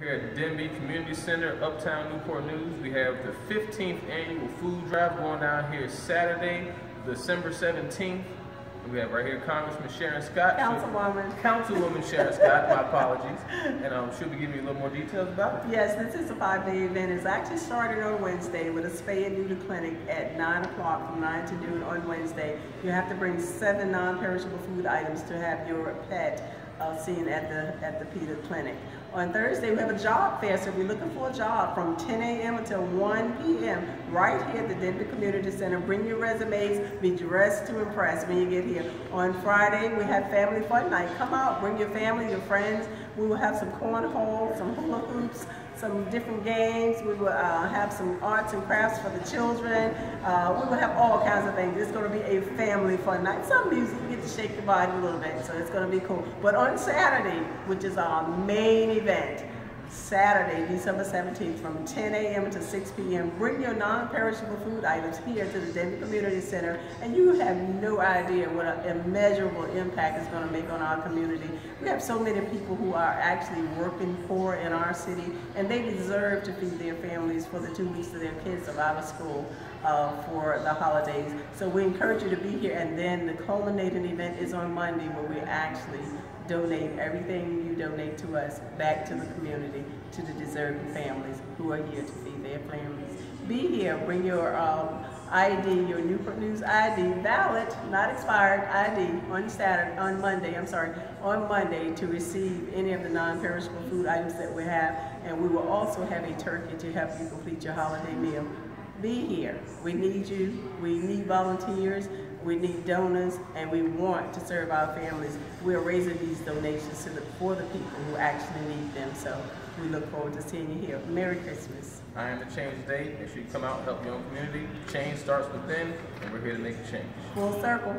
Here at Denbigh Community Center, Uptown Newport News, we have the 15th annual food drive going down here Saturday, December 17th. We have right here Congressman Sharon Scott. Councilwoman. Councilwoman Sharon Scott, my apologies. And um, she'll be giving you a little more details about it. Yes, this is a five-day event. It's actually starting on Wednesday with a spay and neuter clinic at 9 o'clock from 9 to noon on Wednesday. You have to bring seven non-perishable food items to have your pet uh, seen at the at the PETA clinic. On Thursday, we have a job fair, so we're looking for a job from 10 a.m. until 1 p.m. right here at the Denbigh Community Center. Bring your resumes, be dressed to impress when you get here. On Friday, we have Family Fun Night. Come out, bring your family, your friends. We will have some cornhole, some hula hoops, some different games. We will uh, have some arts and crafts for the children. Uh, we will have all kinds of things. It's going to be a family fun night. Some music, you get to shake your body a little bit, so it's going to be cool. But on Saturday, which is our main event, Saturday, December 17th from 10 a.m. to 6 p.m. Bring your non-perishable food items here to the Denbigh Community Center and you have no idea what an immeasurable impact it's going to make on our community. We have so many people who are actually working poor in our city and they deserve to feed their families for the two weeks that their kids are out of school uh, for the holidays. So we encourage you to be here and then the culminating event is on Monday where we actually donate everything you donate to us back to the community, to the deserving families who are here to feed their families. Be here, bring your um, ID, your Newport News ID, valid, not expired ID on Saturday, on Monday, I'm sorry, on Monday to receive any of the non-perishable food items that we have. And we will also have a turkey to help you complete your holiday meal. Be here. We need you. We need volunteers we need donors, and we want to serve our families. We're raising these donations the, for the people who actually need them. So we look forward to seeing you here. Merry Christmas. I am the change day. Make sure you come out and help your own community. Change starts within, and we're here to make a change. Full circle.